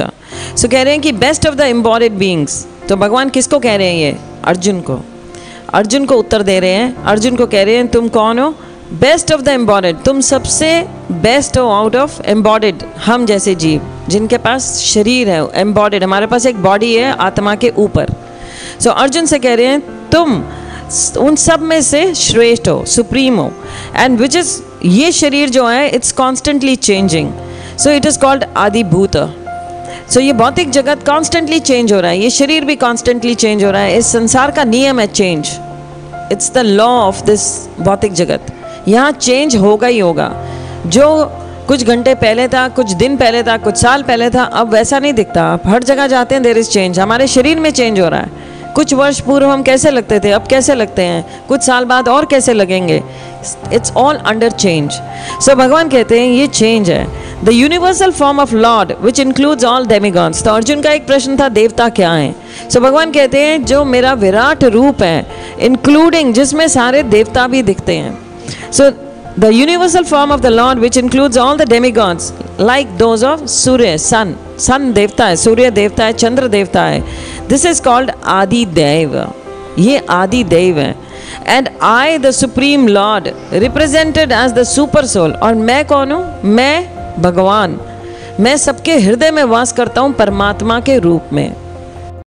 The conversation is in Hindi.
था। सो कह रहे हैं कि best of the embodied beings तो भगवान किसको कह रहे हैं ये? अर्जुन को। अर्जुन को उत्तर दे रहे हैं। अर्जुन को कह रहे हैं तुम कौन हो? बेस्ट ऑफ़ द एम्बॉडेड तुम सबसे बेस्ट हो आउट ऑफ़ एम्बॉडेड हम जैसे जीव जिनके पास शरीर है एम्बॉडेड हमारे पास एक बॉडी है आत्मा के ऊपर। सो so, अर्जुन से कह रहे हैं तुम उन सब में से श्रेष्ठ हो सुप्रीम हो एंड विच इज़ ये शरीर जो है it's constantly changing so it is called आदि सो ये भौतिक जगत कॉन्स्टेंटली चेंज हो रहा है। ये शरीर भी कॉन्स्टेंटली चेंज हो रहा है। इस संसार का नियम है change it's the law of this भौतिक जगत। यहाँ चेंज होगा ही होगा। जो कुछ घंटे पहले था, कुछ दिन पहले था, कुछ साल पहले था, अब वैसा नहीं दिखता। आप हर जगह जाते हैं देर इज़ चेंज हमारे शरीर में चेंज हो रहा है। कुछ वर्ष पूर्व हम कैसे लगते थे, अब कैसे लगते हैं? कुछ साल बाद और कैसे लगेंगे? It's all under change so भगवान कहते हैं, ये चेंज है। The universal form of lord which includes all demigods तो अर्जुन का एक प्रश्न था देवता क्या हैं सो so, भगवान कहते हैं जो मेरा विराट रूप है इंक्लूडिंग जिसमें सारे देवता भी दिखते हैं सो so, the universal form of the Lord, which includes all the demigods, like those of Surya, sun. Devta hai, Surya devta hai, Chandra devta hai. This is called Adi Dev. ये आदि देव है and I the supreme lord represented as the super soul और मैं कौन हूँ मैं भगवान मैं सबके हृदय में वास करता हूँ परमात्मा के रूप में।